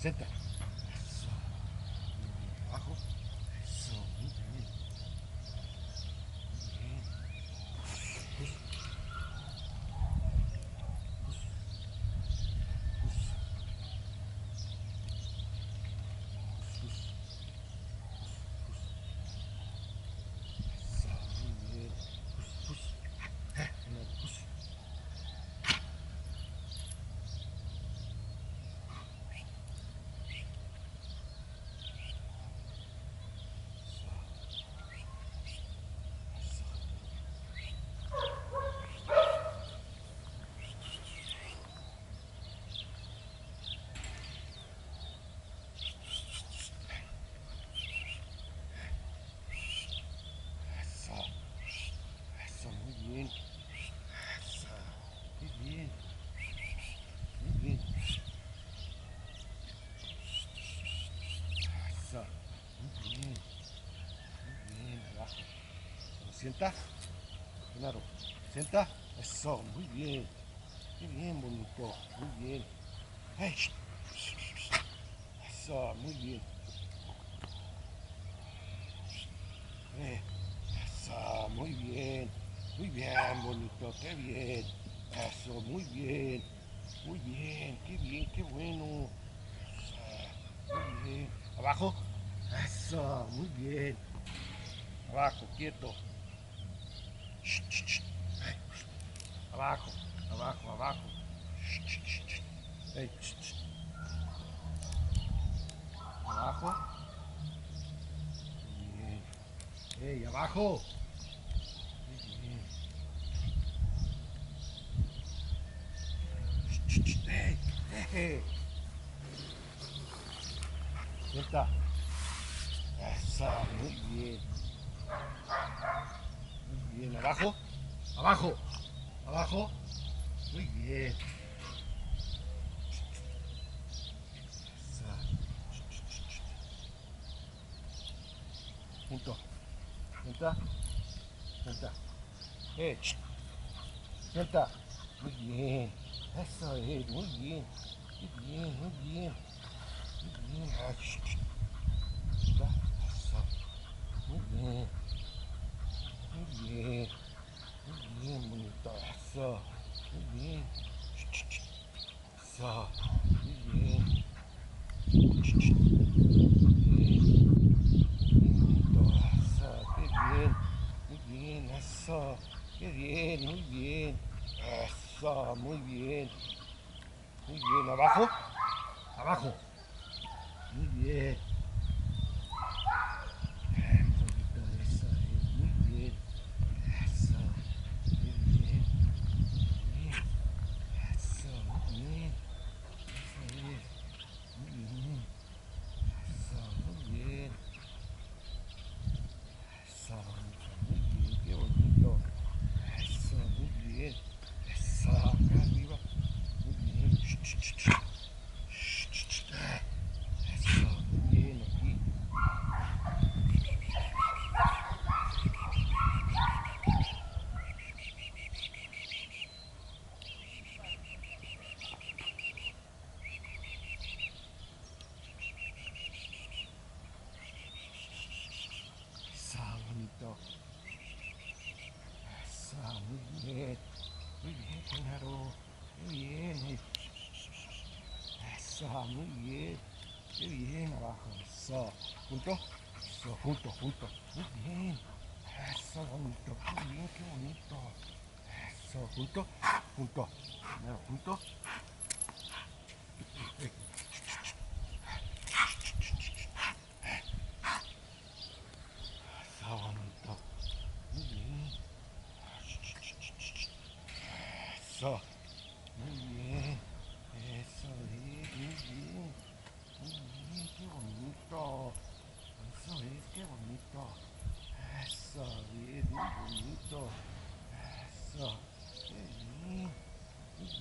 Senta. Sienta? Claro. ¿Sienta? Eso. Muy bien. Muy bien, bonito. Muy bien. Eso. Muy bien. Eh, Eso, muy bien, muy bien, bonito, qué bien. Eso, muy bien, muy bien, qué bien, qué bueno. Muy bien. Abajo. Eso, muy bien. Abajo, quieto. Abaco, abaco, abaco. Ei. Abaco. Bien. Ei, abajo. Eita! ei. Senta. Essa, é muito bem. Bien. Abajo. Abajo. Abajo. Muy bien. Junto. Senta. Senta. Eh. Senta. Muy bien. Eso es, muy bien. Muy bien, muy bien. Muy bien. Eso. Muy bien. Muy bien. Muy bien, bonito. Eso. Muy bien. Eso. Muy bien. Muy bien. Bonito, eso, qué bien, muy bien, eso, qué bien, muy bien, eso, muy bien, muy bien, abajo, abajo, muy bien, Sa, muy bien. Muy bien, Genaro. Muy bien. Abajo. Eso. Junto. Eso, junto, junto. Muy bien. Eso, bonito. Qué bien, qué bonito. Eso, junto. Junto. Primero, junto. Eso, Não, esse bonito. Isso, é bonito. Isso, bem,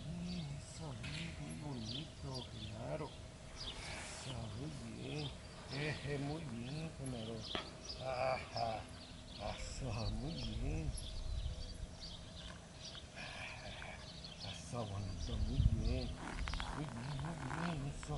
bem, isso, bem bonito, claro. Isso, muito bem. É, é muito bem, claro. Ah, ah, muito bem. Isso, bonito, muito bem. Muito bem, muito bem, isso.